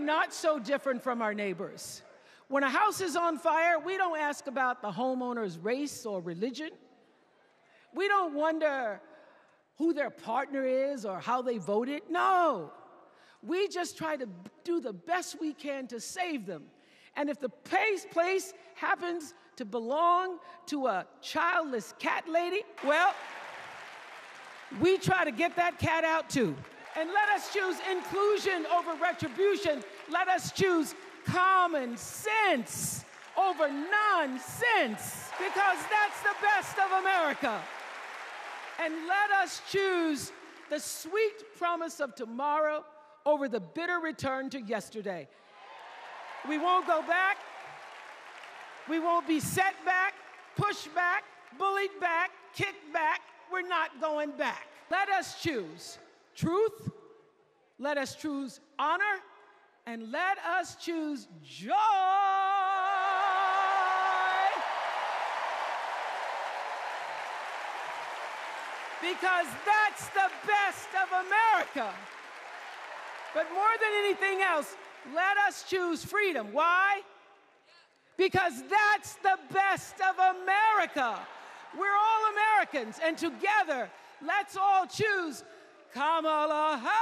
not so different from our neighbors. When a house is on fire, we don't ask about the homeowner's race or religion. We don't wonder who their partner is or how they voted. No. We just try to do the best we can to save them. And if the place happens to belong to a childless cat lady, well, we try to get that cat out too. And let us choose inclusion over retribution. Let us choose common sense over nonsense because that's the best of America. And let us choose the sweet promise of tomorrow over the bitter return to yesterday. We won't go back. We won't be set back, pushed back, bullied back, kicked back. We're not going back. Let us choose truth, let us choose honor, and let us choose joy. Because that's the best of America. But more than anything else, let us choose freedom. Why? Because that's the best of America. We're all Americans, and together, let's all choose Kamala Harris.